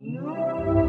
No.